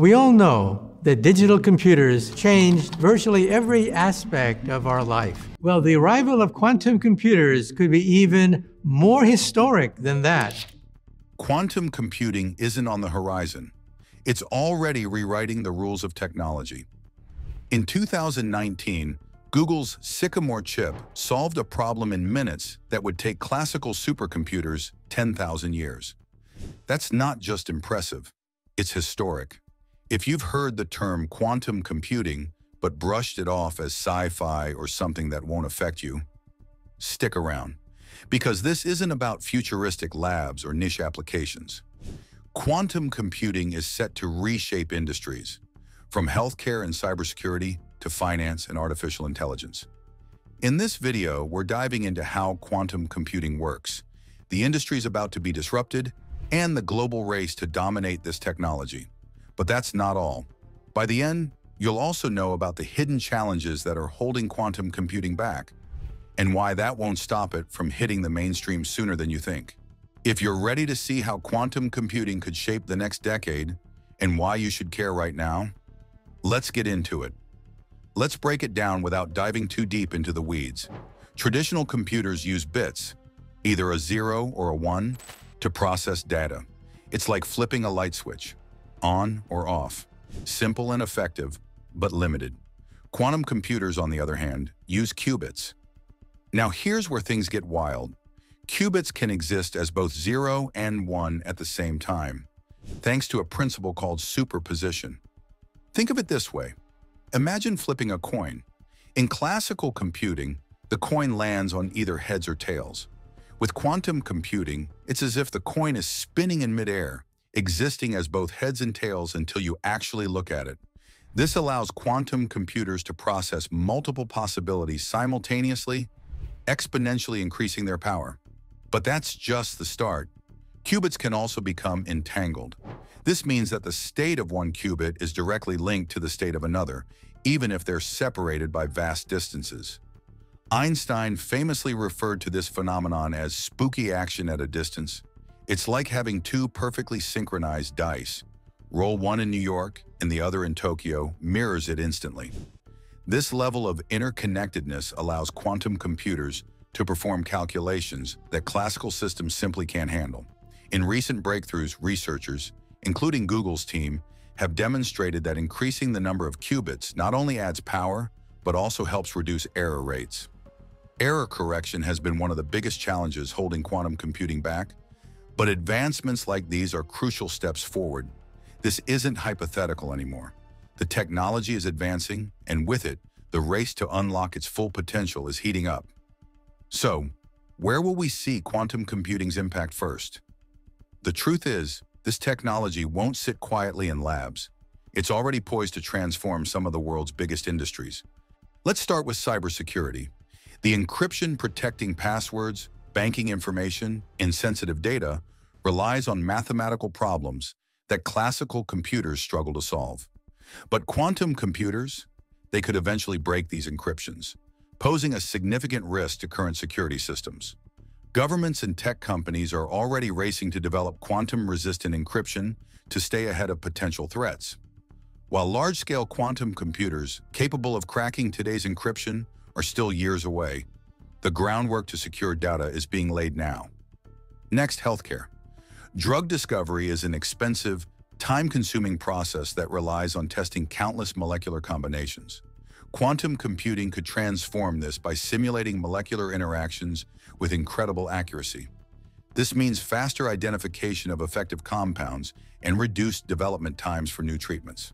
We all know that digital computers changed virtually every aspect of our life. Well, the arrival of quantum computers could be even more historic than that. Quantum computing isn't on the horizon. It's already rewriting the rules of technology. In 2019, Google's Sycamore chip solved a problem in minutes that would take classical supercomputers 10,000 years. That's not just impressive, it's historic. If you've heard the term quantum computing, but brushed it off as sci-fi or something that won't affect you, stick around. Because this isn't about futuristic labs or niche applications. Quantum computing is set to reshape industries, from healthcare and cybersecurity to finance and artificial intelligence. In this video, we're diving into how quantum computing works, the industries about to be disrupted, and the global race to dominate this technology. But that's not all. By the end, you'll also know about the hidden challenges that are holding quantum computing back and why that won't stop it from hitting the mainstream sooner than you think. If you're ready to see how quantum computing could shape the next decade and why you should care right now, let's get into it. Let's break it down without diving too deep into the weeds. Traditional computers use bits, either a zero or a one, to process data. It's like flipping a light switch on or off, simple and effective, but limited. Quantum computers, on the other hand, use qubits. Now here's where things get wild. Qubits can exist as both 0 and 1 at the same time, thanks to a principle called superposition. Think of it this way. Imagine flipping a coin. In classical computing, the coin lands on either heads or tails. With quantum computing, it's as if the coin is spinning in midair, existing as both heads and tails until you actually look at it. This allows quantum computers to process multiple possibilities simultaneously, exponentially increasing their power. But that's just the start. Qubits can also become entangled. This means that the state of one qubit is directly linked to the state of another, even if they're separated by vast distances. Einstein famously referred to this phenomenon as spooky action at a distance, it's like having two perfectly synchronized dice. Roll one in New York and the other in Tokyo mirrors it instantly. This level of interconnectedness allows quantum computers to perform calculations that classical systems simply can't handle. In recent breakthroughs, researchers, including Google's team, have demonstrated that increasing the number of qubits not only adds power, but also helps reduce error rates. Error correction has been one of the biggest challenges holding quantum computing back, but advancements like these are crucial steps forward. This isn't hypothetical anymore. The technology is advancing, and with it, the race to unlock its full potential is heating up. So, where will we see quantum computing's impact first? The truth is, this technology won't sit quietly in labs. It's already poised to transform some of the world's biggest industries. Let's start with cybersecurity. The encryption protecting passwords, banking information, and sensitive data relies on mathematical problems that classical computers struggle to solve. But quantum computers, they could eventually break these encryptions, posing a significant risk to current security systems. Governments and tech companies are already racing to develop quantum-resistant encryption to stay ahead of potential threats. While large-scale quantum computers capable of cracking today's encryption are still years away, the groundwork to secure data is being laid now. Next, healthcare. Drug discovery is an expensive, time-consuming process that relies on testing countless molecular combinations. Quantum computing could transform this by simulating molecular interactions with incredible accuracy. This means faster identification of effective compounds and reduced development times for new treatments.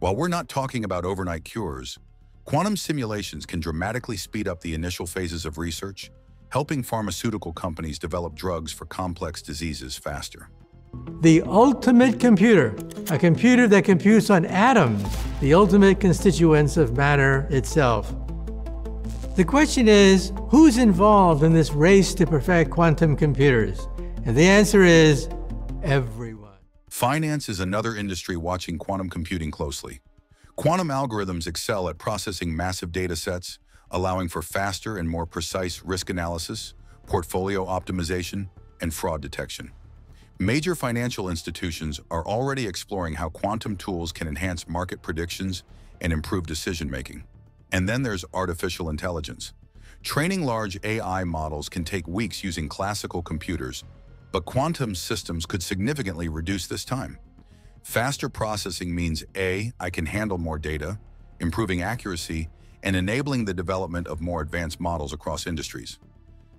While we're not talking about overnight cures, quantum simulations can dramatically speed up the initial phases of research helping pharmaceutical companies develop drugs for complex diseases faster. The ultimate computer, a computer that computes on atoms, the ultimate constituents of matter itself. The question is, who's involved in this race to perfect quantum computers? And the answer is everyone. Finance is another industry watching quantum computing closely. Quantum algorithms excel at processing massive data sets, allowing for faster and more precise risk analysis, portfolio optimization, and fraud detection. Major financial institutions are already exploring how quantum tools can enhance market predictions and improve decision-making. And then there's artificial intelligence. Training large AI models can take weeks using classical computers, but quantum systems could significantly reduce this time. Faster processing means A, I can handle more data, improving accuracy, and enabling the development of more advanced models across industries.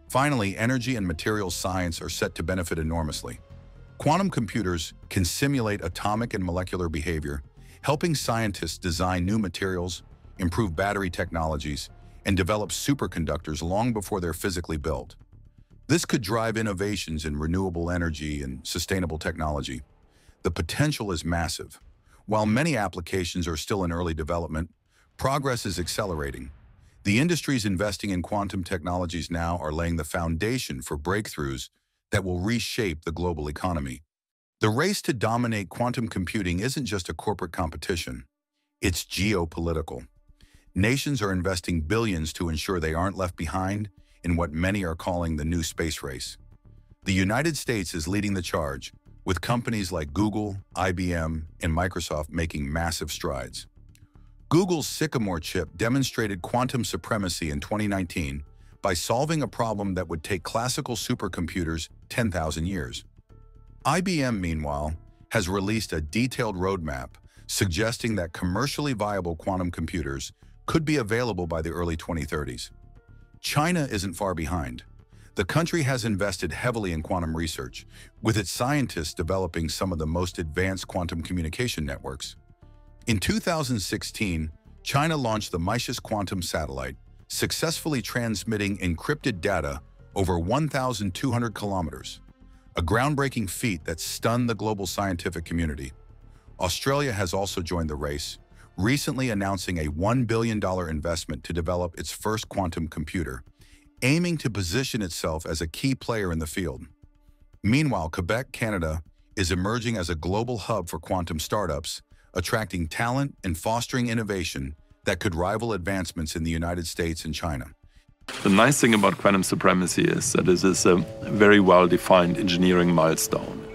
Finally, energy and materials science are set to benefit enormously. Quantum computers can simulate atomic and molecular behavior, helping scientists design new materials, improve battery technologies, and develop superconductors long before they're physically built. This could drive innovations in renewable energy and sustainable technology. The potential is massive. While many applications are still in early development, progress is accelerating. The industries investing in quantum technologies now are laying the foundation for breakthroughs that will reshape the global economy. The race to dominate quantum computing isn't just a corporate competition. It's geopolitical. Nations are investing billions to ensure they aren't left behind in what many are calling the new space race. The United States is leading the charge, with companies like Google, IBM, and Microsoft making massive strides. Google's Sycamore chip demonstrated quantum supremacy in 2019 by solving a problem that would take classical supercomputers 10,000 years. IBM, meanwhile, has released a detailed roadmap suggesting that commercially viable quantum computers could be available by the early 2030s. China isn't far behind. The country has invested heavily in quantum research, with its scientists developing some of the most advanced quantum communication networks. In 2016, China launched the Micius quantum satellite, successfully transmitting encrypted data over 1,200 kilometers, a groundbreaking feat that stunned the global scientific community. Australia has also joined the race, recently announcing a $1 billion investment to develop its first quantum computer, aiming to position itself as a key player in the field. Meanwhile, Quebec, Canada, is emerging as a global hub for quantum startups, attracting talent and fostering innovation that could rival advancements in the United States and China. The nice thing about quantum supremacy is that it is a very well-defined engineering milestone.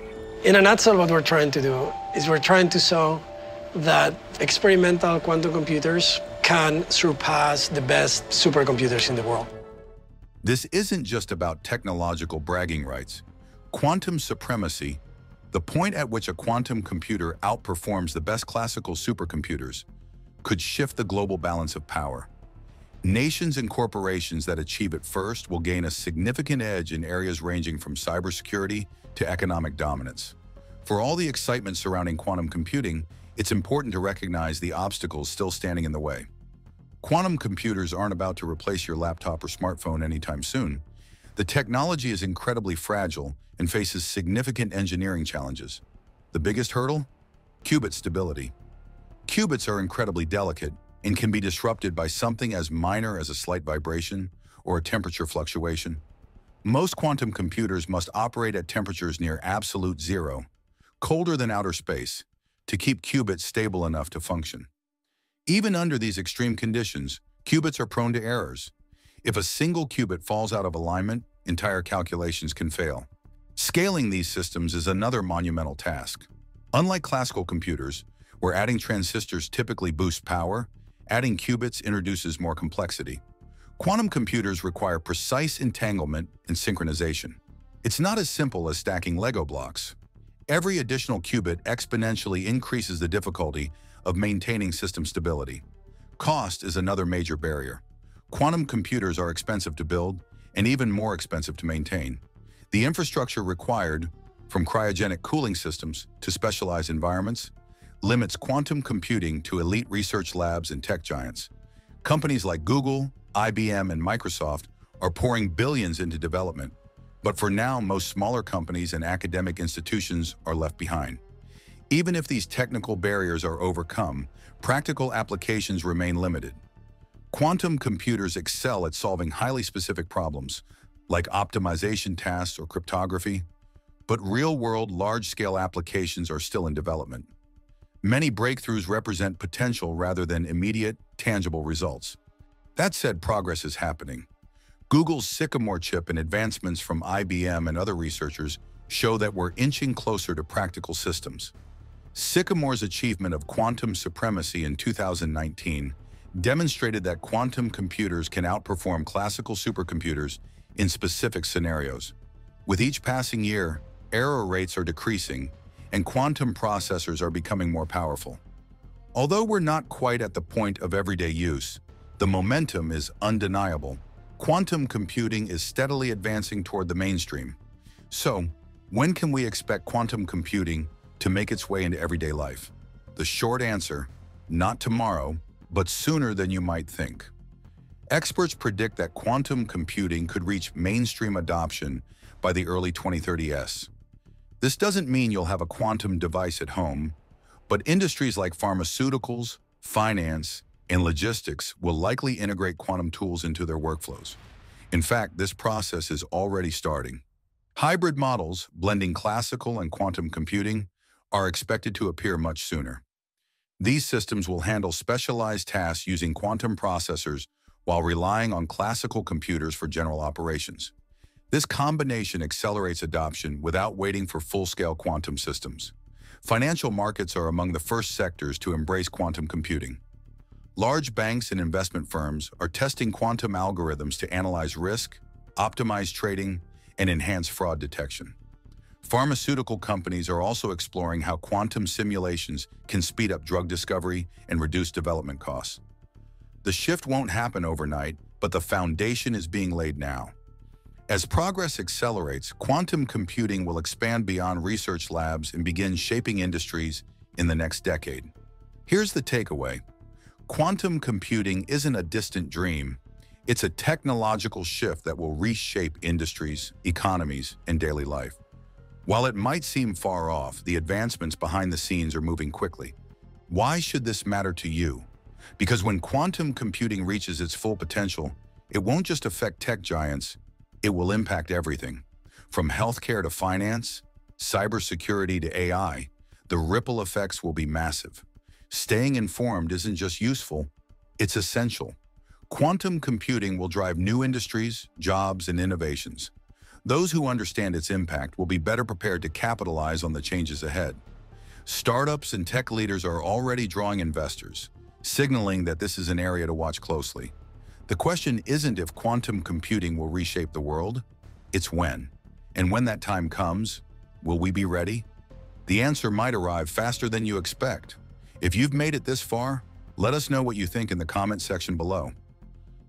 In a nutshell, what we're trying to do is we're trying to show that experimental quantum computers can surpass the best supercomputers in the world. This isn't just about technological bragging rights. Quantum supremacy, the point at which a quantum computer outperforms the best classical supercomputers, could shift the global balance of power. Nations and corporations that achieve it first will gain a significant edge in areas ranging from cybersecurity to economic dominance. For all the excitement surrounding quantum computing, it's important to recognize the obstacles still standing in the way. Quantum computers aren't about to replace your laptop or smartphone anytime soon. The technology is incredibly fragile and faces significant engineering challenges. The biggest hurdle? Qubit stability. Qubits are incredibly delicate and can be disrupted by something as minor as a slight vibration or a temperature fluctuation. Most quantum computers must operate at temperatures near absolute zero, colder than outer space, to keep qubits stable enough to function. Even under these extreme conditions, qubits are prone to errors. If a single qubit falls out of alignment, entire calculations can fail. Scaling these systems is another monumental task. Unlike classical computers, where adding transistors typically boosts power, adding qubits introduces more complexity. Quantum computers require precise entanglement and synchronization. It's not as simple as stacking Lego blocks. Every additional qubit exponentially increases the difficulty of maintaining system stability. Cost is another major barrier. Quantum computers are expensive to build and even more expensive to maintain. The infrastructure required, from cryogenic cooling systems to specialized environments, limits quantum computing to elite research labs and tech giants. Companies like Google, IBM, and Microsoft are pouring billions into development, but for now, most smaller companies and academic institutions are left behind. Even if these technical barriers are overcome, practical applications remain limited. Quantum computers excel at solving highly specific problems, like optimization tasks or cryptography, but real-world large-scale applications are still in development. Many breakthroughs represent potential rather than immediate, tangible results. That said, progress is happening. Google's Sycamore chip and advancements from IBM and other researchers show that we're inching closer to practical systems. Sycamore's achievement of quantum supremacy in 2019 demonstrated that quantum computers can outperform classical supercomputers in specific scenarios. With each passing year, error rates are decreasing, and quantum processors are becoming more powerful. Although we're not quite at the point of everyday use, the momentum is undeniable. Quantum computing is steadily advancing toward the mainstream. So, when can we expect quantum computing to make its way into everyday life? The short answer, not tomorrow, but sooner than you might think. Experts predict that quantum computing could reach mainstream adoption by the early 2030s. This doesn't mean you'll have a quantum device at home, but industries like pharmaceuticals, finance, and logistics will likely integrate quantum tools into their workflows. In fact, this process is already starting. Hybrid models, blending classical and quantum computing, are expected to appear much sooner. These systems will handle specialized tasks using quantum processors while relying on classical computers for general operations. This combination accelerates adoption without waiting for full-scale quantum systems. Financial markets are among the first sectors to embrace quantum computing. Large banks and investment firms are testing quantum algorithms to analyze risk, optimize trading, and enhance fraud detection. Pharmaceutical companies are also exploring how quantum simulations can speed up drug discovery and reduce development costs. The shift won't happen overnight, but the foundation is being laid now. As progress accelerates, quantum computing will expand beyond research labs and begin shaping industries in the next decade. Here's the takeaway. Quantum computing isn't a distant dream. It's a technological shift that will reshape industries, economies, and daily life. While it might seem far off, the advancements behind the scenes are moving quickly. Why should this matter to you? Because when quantum computing reaches its full potential, it won't just affect tech giants, it will impact everything. From healthcare to finance, cybersecurity to AI, the ripple effects will be massive. Staying informed isn't just useful, it's essential. Quantum computing will drive new industries, jobs, and innovations. Those who understand its impact will be better prepared to capitalize on the changes ahead. Startups and tech leaders are already drawing investors, signaling that this is an area to watch closely. The question isn't if quantum computing will reshape the world, it's when. And when that time comes, will we be ready? The answer might arrive faster than you expect. If you've made it this far, let us know what you think in the comment section below.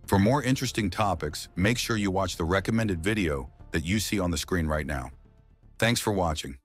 For more interesting topics, make sure you watch the recommended video that you see on the screen right now. Thanks for watching.